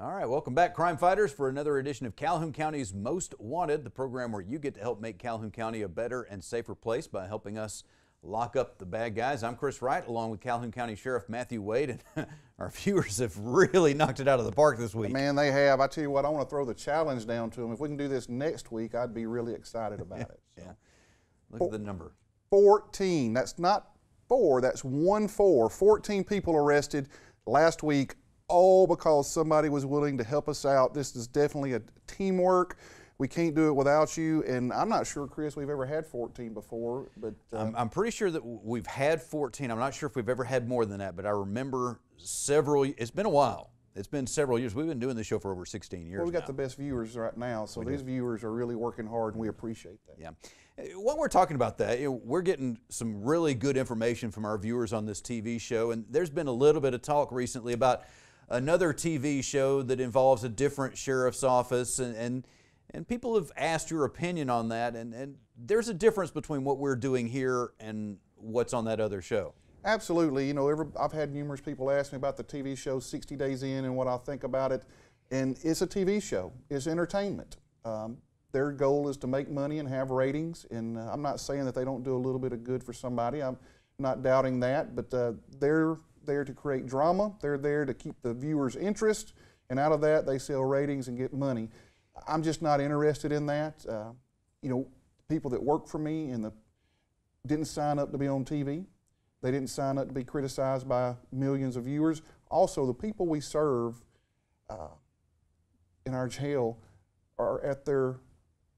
All right, welcome back, crime fighters, for another edition of Calhoun County's Most Wanted, the program where you get to help make Calhoun County a better and safer place by helping us lock up the bad guys. I'm Chris Wright, along with Calhoun County Sheriff Matthew Wade, and our viewers have really knocked it out of the park this week. Man, they have. I tell you what, I want to throw the challenge down to them. If we can do this next week, I'd be really excited about it. So. Yeah, look at the number. 14. That's not four, that's one four. 14 people arrested last week, all because somebody was willing to help us out. This is definitely a teamwork. We can't do it without you. And I'm not sure, Chris, we've ever had 14 before, but uh, I'm, I'm pretty sure that we've had 14. I'm not sure if we've ever had more than that, but I remember several. It's been a while. It's been several years. We've been doing this show for over 16 years. well, we got now. the best viewers right now. So these viewers are really working hard, and we appreciate that. Yeah. While we're talking about that, you know, we're getting some really good information from our viewers on this TV show, and there's been a little bit of talk recently about another TV show that involves a different sheriff's office, and and, and people have asked your opinion on that, and, and there's a difference between what we're doing here and what's on that other show. Absolutely. You know, every, I've had numerous people ask me about the TV show 60 Days In and what I think about it. And it's a TV show, it's entertainment. Um, their goal is to make money and have ratings. And uh, I'm not saying that they don't do a little bit of good for somebody, I'm not doubting that. But uh, they're there to create drama, they're there to keep the viewers' interest. And out of that, they sell ratings and get money. I'm just not interested in that. Uh, you know, people that work for me and the didn't sign up to be on TV. They didn't sign up to be criticized by millions of viewers. Also, the people we serve uh, in our jail are at their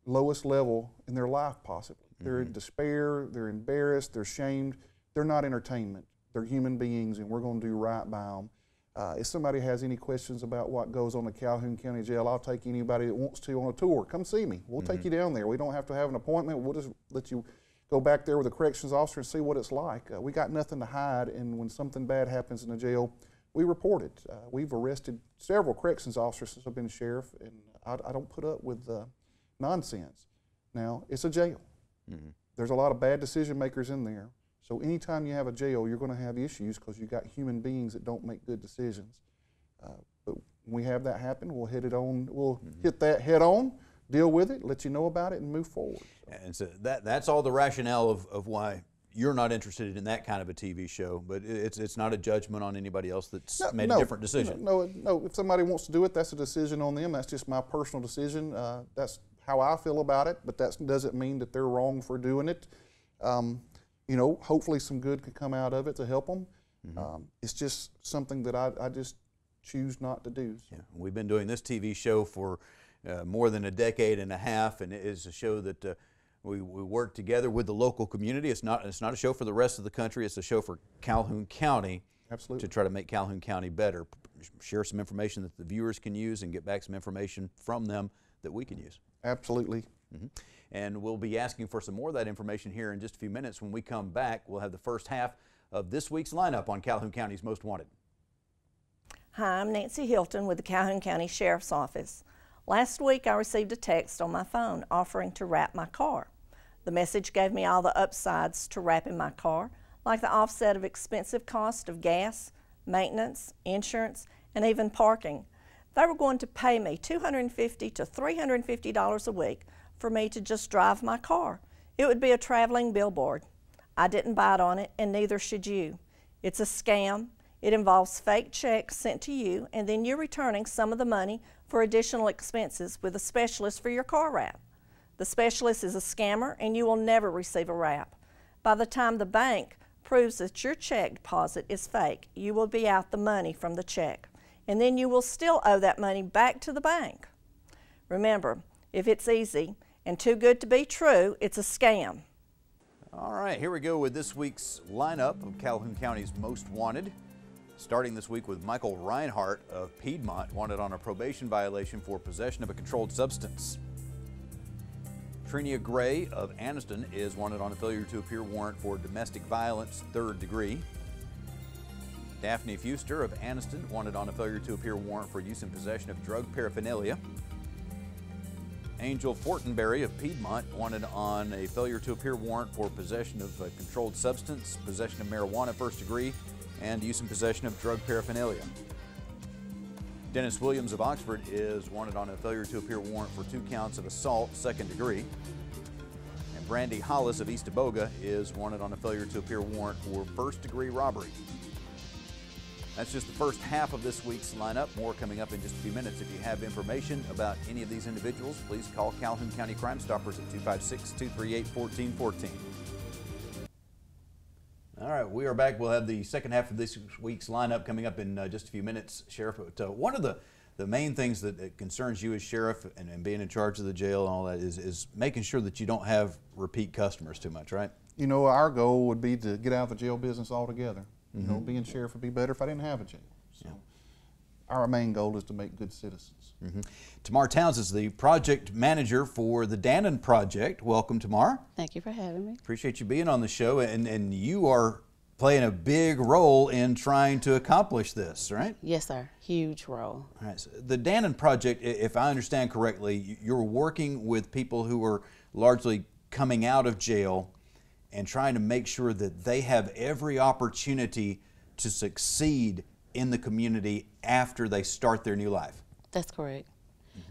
lowest level in their life, possibly. They're in despair, they're embarrassed, they're shamed. They're not entertainment. They're human beings, and we're going to do right by them. Uh, if somebody has any questions about what goes on in Calhoun County Jail, I'll take anybody that wants to on a tour. Come see me. We'll take you down there. We don't have to have an appointment. We'll just let you go back there with a corrections officer and see what it's like. Uh, we got nothing to hide, and when something bad happens in the jail, we report it. Uh, we've arrested several corrections officers since I've been sheriff, and I, I don't put up with uh, nonsense. Now, it's a jail. There's a lot of bad decision makers in there. So anytime you have a jail, you're going to have issues because you got human beings that don't make good decisions. Uh, but when we have that happen, we'll hit it on. We'll hit that head on, deal with it, let you know about it, and move forward. And so that that's all the rationale of, of why you're not interested in that kind of a TV show. But it's it's not a judgment on anybody else that's No, made no, a different decision. No, no, no. If somebody wants to do it, that's a decision on them. That's just my personal decision. Uh, that's how I feel about it. But that doesn't mean that they're wrong for doing it. Um, you know, hopefully some good could come out of it to help them. Mm-hmm. Um, it's just something that I, I just choose not to do. So. Yeah, we've been doing this TV show for uh, more than a decade and a half, and it is a show that uh, we, we work together with the local community. It's not it's not a show for the rest of the country. It's a show for Calhoun County Absolutely. to try to make Calhoun County better. Share some information that the viewers can use and get back some information from them that we can use. Absolutely. Mhm. And we'll be asking for some more of that information here in just a few minutes. When we come back, we'll have the first half of this week's lineup on Calhoun County's Most Wanted. Hi, I'm Nancy Hilton with the Calhoun County Sheriff's Office. Last week I received a text on my phone offering to wrap my car. The message gave me all the upsides to wrapping my car, like the offset of expensive cost of gas, maintenance, insurance, and even parking. They were going to pay me 250 to $350 a week for me to just drive my car. It would be a traveling billboard. I didn't bite on it, and neither should you. It's a scam. It involves fake checks sent to you, and then you're returning some of the money for additional expenses with a specialist for your car wrap. The specialist is a scammer, and you will never receive a wrap. By the time the bank proves that your check deposit is fake, you will be out the money from the check, and then you will still owe that money back to the bank. Remember, if it's easy and too good to be true, it's a scam. All right, here we go with this week's lineup of Calhoun County's Most Wanted. Starting this week with Michael Reinhart of Piedmont, wanted on a probation violation for possession of a controlled substance. Trinia Gray of Anniston is wanted on a failure to appear warrant for domestic violence, third degree. Daphne Fuster of Anniston wanted on a failure to appear warrant for use and possession of drug paraphernalia. Angel Fortenberry of Piedmont wanted on a failure to appear warrant for possession of a controlled substance, possession of marijuana first degree, and use and possession of drug paraphernalia. Dennis Williams of Oxford is wanted on a failure to appear warrant for two counts of assault second degree. And Brandy Hollis of Eastaboga is wanted on a failure to appear warrant for first degree robbery. That's just the first half of this week's lineup. More coming up in just a few minutes. If you have information about any of these individuals, please call Calhoun County Crime Stoppers at 256 238 1414. All right, we are back. We'll have the second half of this week's lineup coming up in uh, just a few minutes, Sheriff. But uh, one of the, the main things that, concerns you as sheriff and, and, being in charge of the jail and all that is, is making sure that you don't have repeat customers too much, right? You know, our goal would be to get out of the jail business altogether. You know, mm-hmm. being sheriff would be better if I didn't have a jail. So our main goal is to make good citizens. Mm-hmm. Tamar Towns is the project manager for the Dannon Project. Welcome, Tamar. Thank you for having me. Appreciate you being on the show, and, and you are playing a big role in trying to accomplish this, right? Yes, sir. Huge role. All right. So the Dannon Project, if I understand correctly, you're working with people who are largely coming out of jail and trying to make sure that they have every opportunity to succeed in the community after they start their new life. That's correct.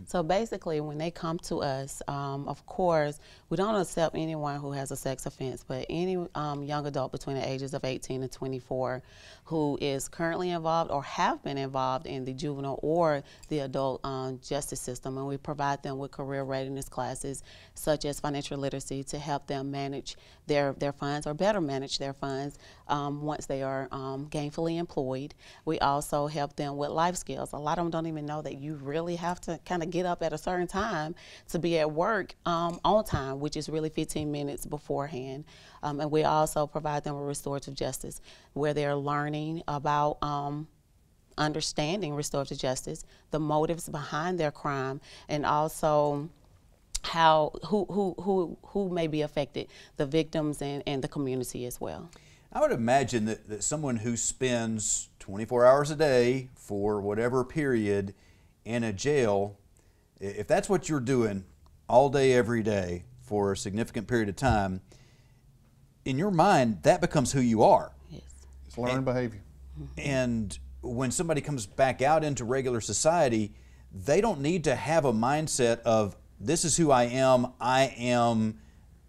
So basically, when they come to us, um, of course, we don't accept anyone who has a sex offense, but any um, young adult between the ages of 18 and 24 who is currently involved or have been involved in the juvenile or the adult um, justice system, and we provide them with career readiness classes such as financial literacy to help them manage their, their funds or better manage their funds um, once they are um, gainfully employed. We also help them with life skills. A lot of them don't even know that you really have to kind of get up at a certain time to be at work um, on time, which is really 15 minutes beforehand. Um, and we also provide them with restorative justice, where they're learning about um, understanding restorative justice, the motives behind their crime, and also how who who who who may be affected, the victims and, and the community as well. I would imagine that, that someone who spends 24 hours a day for whatever period in a jail, if that's what you're doing all day, every day for a significant period of time, in your mind, that becomes who you are. Yes. It's learned behavior. And when somebody comes back out into regular society, they don't need to have a mindset of, this is who I am, I am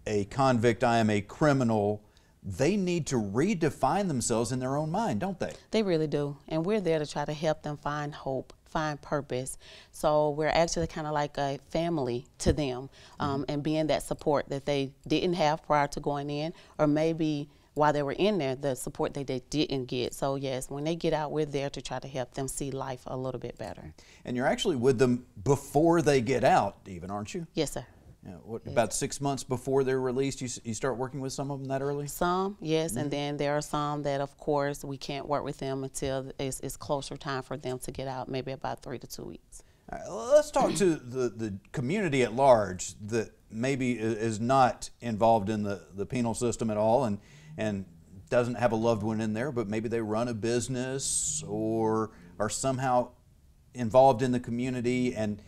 a convict, I am a criminal. They need to redefine themselves in their own mind, don't they? They really do. And we're there to try to help them find hope, find purpose. So we're actually kind of like a family to them um, and being that support that they didn't have prior to going in, or maybe while they were in there, the support that they didn't get. So, yes, when they get out, we're there to try to help them see life a little bit better. And you're actually with them before they get out, even, aren't you? Yes, sir. Yeah, what, About six months before they're released, you, you start working with some of them that early? Some, yes, and mm-hmm. then there are some that, of course, we can't work with them until it's, it's closer time for them to get out, maybe about three to two weeks. All right, let's talk to the, the community at large that maybe is not involved in the, the penal system at all and, and doesn't have a loved one in there, but maybe they run a business or are somehow involved in the community. And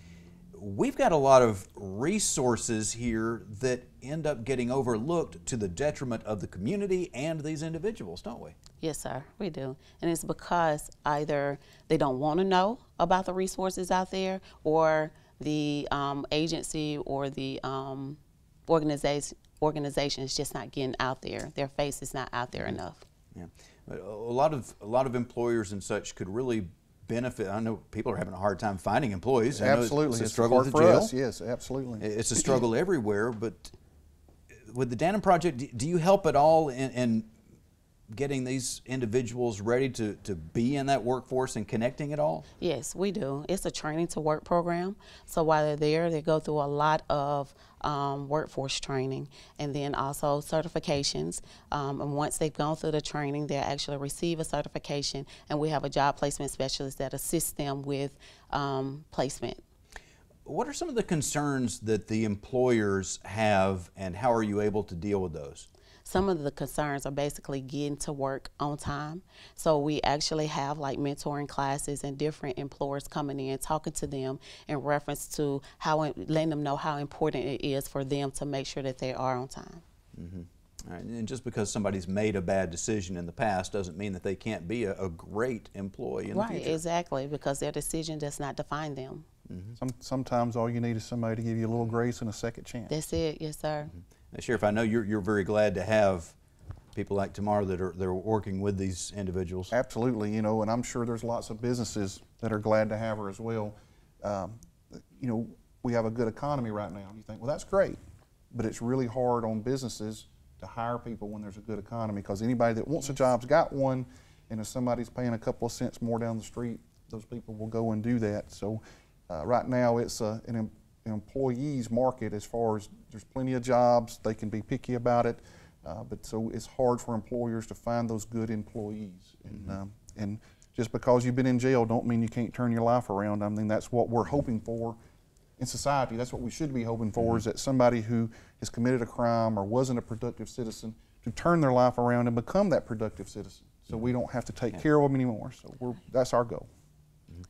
we've got a lot of resources here that end up getting overlooked to the detriment of the community and these individuals, don't we? Yes, sir, we do. And it's because either they don't want to know about the resources out there, or the um, agency or the um, organization organization is just not getting out there. Their face is not out there enough. Yeah, But a a lot of a lot of employers and such could really benefit. I know people are having a hard time finding employees. I Absolutely. it's a struggle hard for jail. us. Yes, absolutely. It's a struggle everywhere. But with the Dannon Project, do- do you help at all in, in getting these individuals ready to, to be in that workforce and connecting it all? Yes, we do. It's a training to work program. So while they're there, they go through a lot of um, workforce training and then also certifications. Um, and once they've gone through the training, they actually receive a certification, and we have a job placement specialist that assists them with um, placement. What are some of the concerns that the employers have, and how are you able to deal with those? Some of the concerns are basically getting to work on time. So we actually have like mentoring classes and different employers coming in, talking to them in reference to how, letting them know how important it is for them to make sure that they are on time. Mm-hmm. All right, And just because somebody's made a bad decision in the past doesn't mean that they can't be a, a great employee in Right, the future. exactly, because their decision does not define them. Mm-hmm. Some, sometimes all you need is somebody to give you a little grace and a second chance. That's it, yes, sir. Now, Sheriff, I know you're, you're very glad to have people like Tamar that are, that are working with these individuals. Absolutely, you know, and I'm sure there's lots of businesses that are glad to have her as well. Um, you know, we have a good economy right now. You think, well, that's great, but it's really hard on businesses to hire people when there's a good economy because anybody that wants a job's got one, and if somebody's paying a couple of cents more down the street, those people will go and do that. So, uh, right now, it's a, an, em- an employees market as far as there's plenty of jobs. They can be picky about it. Uh, but so it's hard for employers to find those good employees. And, um, and just because you've been in jail don't mean you can't turn your life around. I mean, that's what we're hoping for in society. That's what we should be hoping for is that somebody who has committed a crime or wasn't a productive citizen to turn their life around and become that productive citizen. So we don't have to take care of them anymore. So we're, that's our goal.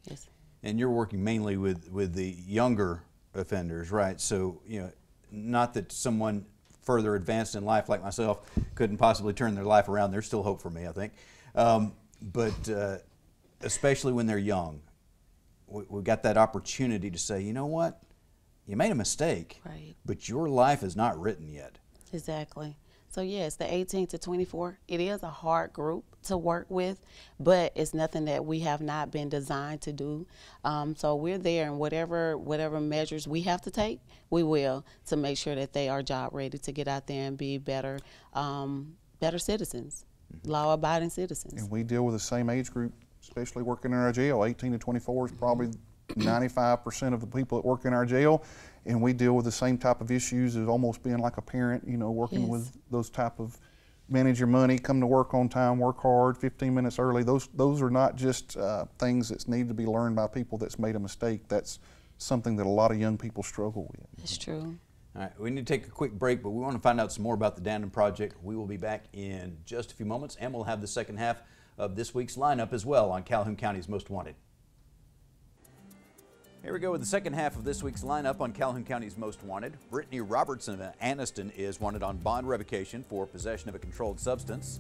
Yes. And you're working mainly with, with the younger offenders, right? So, you know, not that someone further advanced in life like myself couldn't possibly turn their life around. There's still hope for me, I think. Um, but uh, especially when they're young, we, we've got that opportunity to say, you know what? You made a mistake, Right. but your life is not written yet. Exactly. So yes, the 18 to 24, it is a hard group to work with, but it's nothing that we have not been designed to do. Um, so we're there, and whatever whatever measures we have to take, we will to make sure that they are job ready to get out there and be better um, better citizens, law-abiding citizens. And we deal with the same age group, especially working in our jail. 18 to 24 is probably 95% of the people that work in our jail. And we deal with the same type of issues as almost being like a parent, you know, working Yes. with those type of manage your money, come to work on time, work hard, 15 minutes early. Those, those are not just uh, things that need to be learned by people that's made a mistake. That's something that a lot of young people struggle with. That's true. All right, we need to take a quick break, but we want to find out some more about the Dannon Project. We will be back in just a few moments, and we'll have the second half of this week's lineup as well on Calhoun County's Most Wanted. Here we go with the second half of this week's lineup on Calhoun County's Most Wanted. Brittany Robertson of Anniston is wanted on bond revocation for possession of a controlled substance.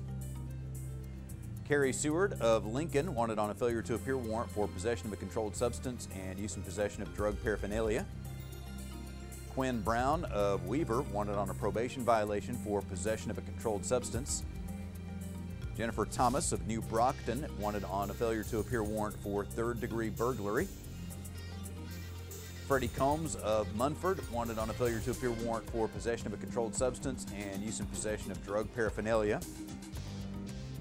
Carrie Seward of Lincoln wanted on a failure to appear warrant for possession of a controlled substance and use in possession of drug paraphernalia. Quinn Brown of Weaver wanted on a probation violation for possession of a controlled substance. Jennifer Thomas of New Brockton wanted on a failure to appear warrant for third degree burglary. Freddie Combs of Munford wanted on a failure to appear warrant for possession of a controlled substance and use in possession of drug paraphernalia.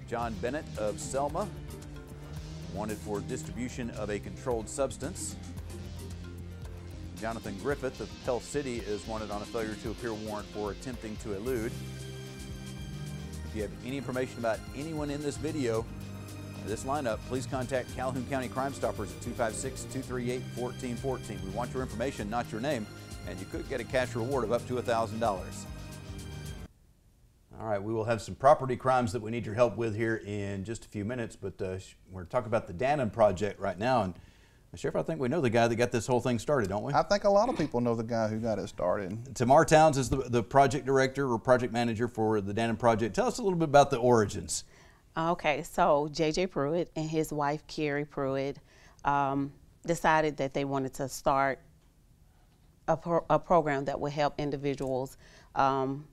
John Bennett of Selma wanted for distribution of a controlled substance. Jonathan Griffith of Pell City is wanted on a failure to appear warrant for attempting to elude. If you have any information about anyone in this video, this lineup, please contact Calhoun County Crime Stoppers at 256 238 1414. We want your information, not your name, and you could get a cash reward of up to $1,000. All right, we will have some property crimes that we need your help with here in just a few minutes, but uh, we're talking about the Dannon Project right now. And uh, Sheriff, I think we know the guy that got this whole thing started, don't we? I think a lot of people know the guy who got it started. Tamar Towns is the, the project director or project manager for the Dannon Project. Tell us a little bit about the origins. Okay, so JJ Pruitt and his wife Carrie Pruitt um, decided that they wanted to start a, pro- a program that would help individuals um,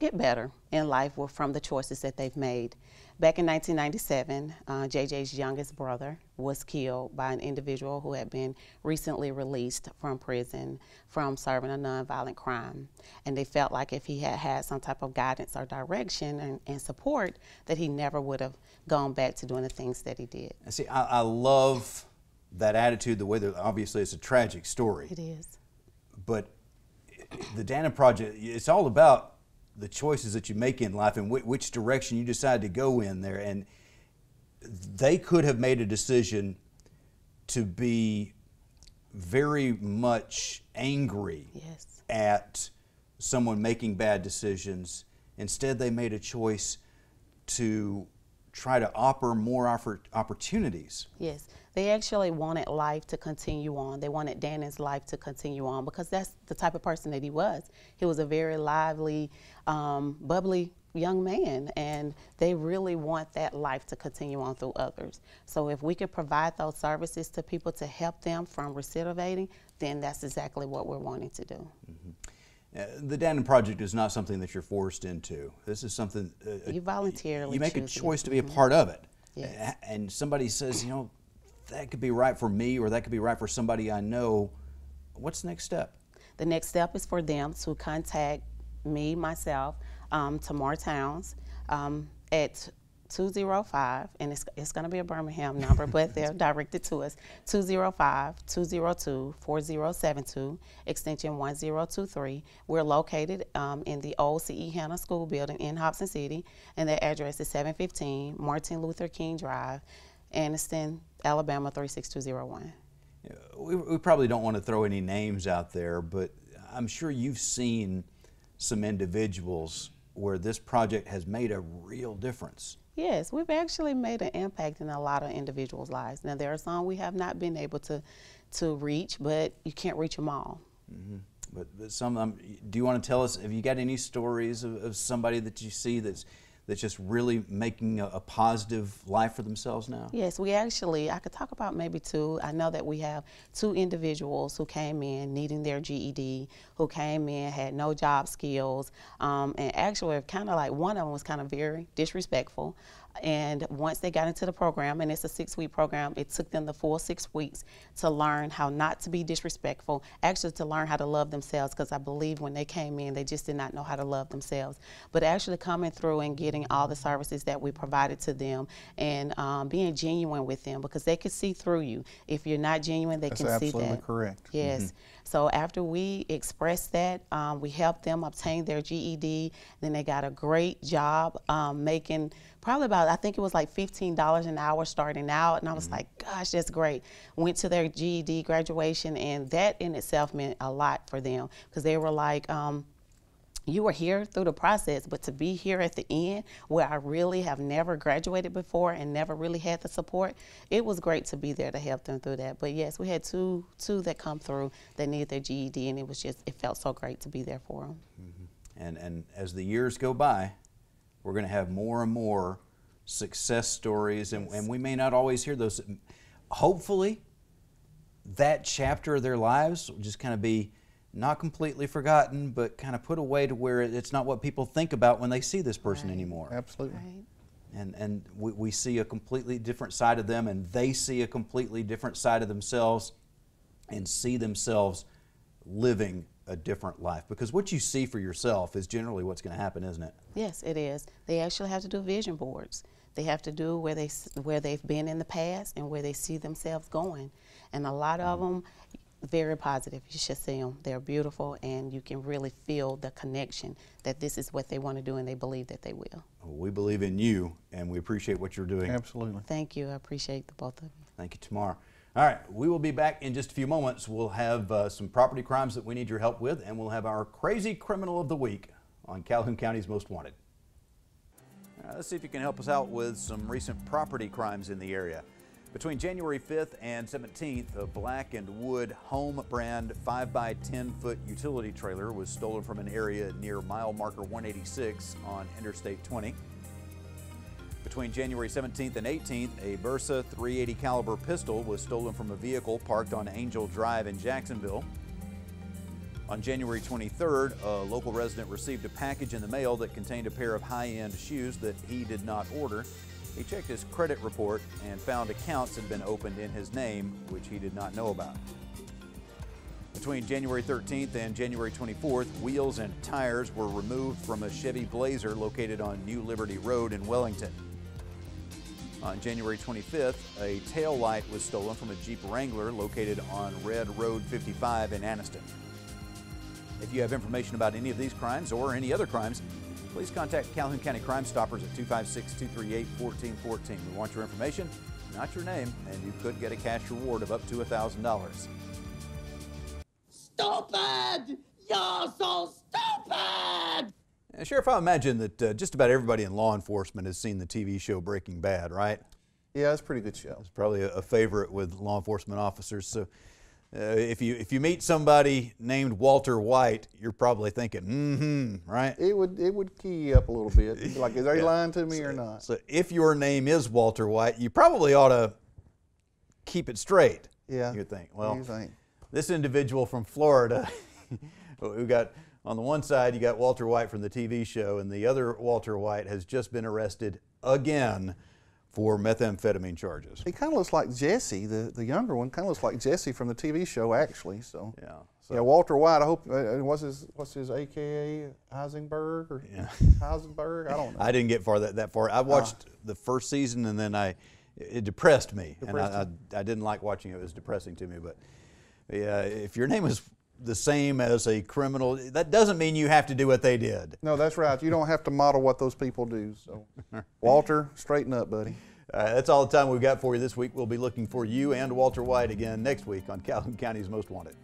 get better in life with, from the choices that they've made. Back in 1997, uh, JJ's youngest brother was killed by an individual who had been recently released from prison from serving a nonviolent crime. And they felt like if he had had some type of guidance or direction and, and support, that he never would have gone back to doing the things that he did. And see, I, I love that attitude, the way that obviously it's a tragic story. It is. but the Dannon Project, it's all about the choices that you make in life and whi which direction you decide to go in there. And they could have made a decision to be very much angry Yes. at someone making bad decisions Instead, they made a choice to try to offer more offer, opportunities. Yes, they actually wanted life to continue on. They wanted Dannon's life to continue on because that's the type of person that he was. He was a very lively, um, bubbly young man, and they really want that life to continue on through others. So if we could provide those services to people to help them from recidivating, then that's exactly what we're wanting to do. Mm-hmm. Uh, the Dannon Project is not something that you're forced into. This is something uh, you voluntarily. You make a choice to be a part of it. Yes. And somebody says, you know, that could be right for me or that could be right for somebody I know. What's the next step? The next step is for them to contact me, myself, um, Tamar Towns um, at 205, and it's, it's going to be a Birmingham number, but they're directed to us 205 202 4072, extension 1023. We're located um, in the old C.E. Hanna School building in Hobson City, and their address is 715 Martin Luther King Drive, Anniston, Alabama 36201. We, we probably don't want to throw any names out there, but I'm sure you've seen some individuals where this project has made a real difference. Yes, we've actually made an impact in a lot of individuals' lives. Now, there are some we have not been able to, to reach, but you can't reach them all. Mm-hmm. But, but some, um, do you want to tell us, have you got any stories of, of somebody that you see that's that's just really making a, a, positive life for themselves now? Yes, we actually, I could talk about maybe two. I know that we have two individuals who came in needing their GED, who came in, had no job skills, um, and actually kind of like one of them was kind of very disrespectful. And once they got into the program, and it's a six week program, it took them the full six weeks to learn how not to be disrespectful, actually to learn how to love themselves, because I believe when they came in, they just did not know how to love themselves. But actually coming through and getting all the services that we provided to them and um, being genuine with them, because they could see through you. If you're not genuine, they That's can see that. absolutely correct. Yes. Mm-hmm. So after we expressed that, um, we helped them obtain their GED. Then they got a great job um, making probably about I think it was like $15 an hour starting out, and I was mm-hmm. like, gosh, that's great. Went to their GED graduation, and that in itself meant a lot for them because they were like. Um, you were here through the process, but to be here at the end where I really have never graduated before and never really had the support, it was great to be there to help them through that. But yes, we had two two that come through that needed their GED, and it was just it felt so great to be there for them. Mm-hmm. And and as the years go by, we're going to have more and more success stories, and, and we may not always hear those. Hopefully, that chapter of their lives will just kind of be not completely forgotten, but kind of put away to where it's not what people think about when they see this person right. anymore. Absolutely. Right. And, and we, we see a completely different side of them, and they see a completely different side of themselves and see themselves living a different life. Because what you see for yourself is generally what's going to happen, isn't it? Yes, it is. They actually have to do vision boards. They have to do where they where they've been in the past and where they see themselves going. And a lot of mm. them very positive. You should see them. They're beautiful, and you can really feel the connection that this is what they want to do, and they believe that they will. Well, we believe in you, and we appreciate what you're doing. Absolutely. Thank you. I appreciate the both of you. Thank you, Tamar. All right, we will be back in just a few moments. We'll have uh, some property crimes that we need your help with, and we'll have our crazy criminal of the week on Calhoun County's Most Wanted. Uh, let's see if you can help us out with some recent property crimes in the area. Between January 5th and 17th, a black and wood home brand 5 by 10 foot utility trailer was stolen from an area near mile marker 186 on Interstate 20. Between January 17th and 18th, a Bersa 380 caliber pistol was stolen from a vehicle parked on Angel Drive in Jacksonville. On January 23rd, a local resident received a package in the mail that contained a pair of high-end shoes that he did not order. He checked his credit report and found accounts had been opened in his name, which he did not know about. Between January 13th and January 24th, wheels and tires were removed from a Chevy Blazer located on New Liberty Road in Wellington. On January 25th, a tail light was stolen from a Jeep Wrangler located on Red Road 55 in Anniston. If you have information about any of these crimes or any other crimes, please contact Calhoun County Crime Stoppers at 256 238 1414. We want your information, not your name, and you could get a cash reward of up to $1,000. Stupid! You're so stupid! Uh, Sheriff, I imagine that uh, just about everybody in law enforcement has seen the TV show Breaking Bad, right? Yeah, it's a pretty good show. It's probably a, a favorite with law enforcement officers. So, uh, if you if you meet somebody named Walter White, you're probably thinking, mm-hmm, right? It would it would key you up a little bit. Like, is they lying to me or not? So, if your name is Walter White, you probably ought to keep it straight. Yeah. You think. Well, you think? this individual from Florida, who got on the one side, you got Walter White from the TV show, and the other Walter White has just been arrested again for methamphetamine charges. He kind of looks like Jesse, the, the younger one. Kind of looks like Jesse from the TV show, actually. So Yeah. yeah, Walter White. I hope uh, uh, what's his what's his AKA Heisenberg or Yeah. Heisenberg? I don't know. I didn't get far that, that far. I watched the first season and then I it depressed me, Depressed and I, I, I didn't like watching it. It was depressing to me. But yeah, if your name is the same as a criminal, that doesn't mean you have to do what they did. no, that's right. You don't have to model what those people do. So Walter, straighten up, buddy. Uh, that's all the time we've got for you this week. We'll be looking for you and Walter White again next week on Calhoun County's Most Wanted.